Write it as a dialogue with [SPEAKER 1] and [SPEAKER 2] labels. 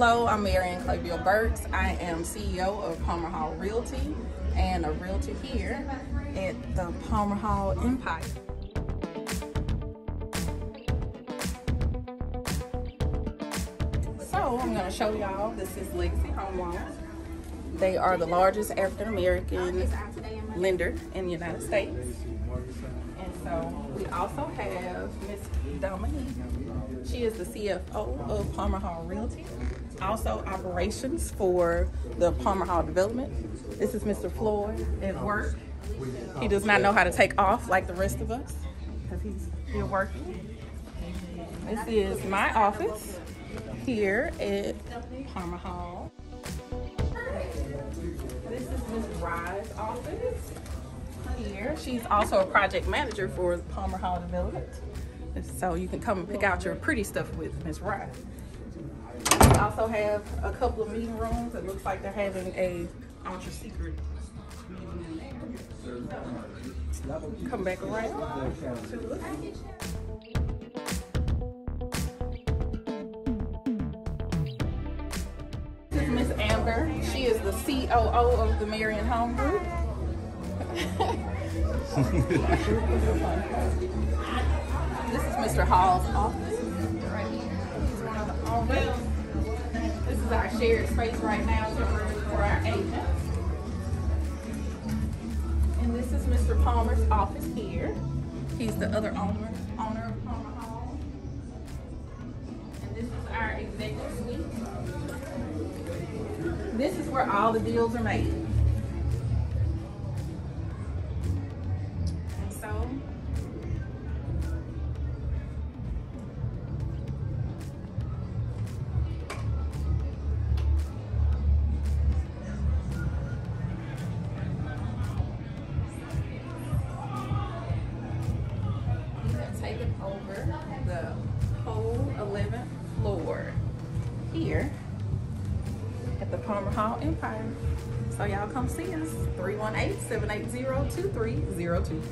[SPEAKER 1] Hello, I'm Marian Claville Burks. I am CEO of Palmer Hall Realty and a realtor here at the Palmer Hall Empire. So I'm gonna show y'all, this is Legacy Home Loans. They are the largest African American lender in the United States. So we also have Miss Dominique. She is the CFO of Palmer Hall Realty. Also operations for the Palmer Hall development. This is Mr. Floyd at work. He does not know how to take off like the rest of us because he's still working. This is my office here at Palmer Hall. This is Miss Rye's office here. She's also a project manager for Palmer Hall Development. So you can come and pick out your pretty stuff with Miss Rye. We also have a couple of meeting rooms. It looks like they're having a ultra secret meeting in there. Come back around. This is Miss Amber. She is the COO of the Marian Home Group. This is Mr. Hall's office right here. This is our shared space right now for our agents. And this is Mr. Palmer's office here. He's the other owner, owner of Palmer Hall. And this is our executive suite. This is where all the deals are made. Here at the Palmer Hall Empire. So y'all come see us, 318-780-2302.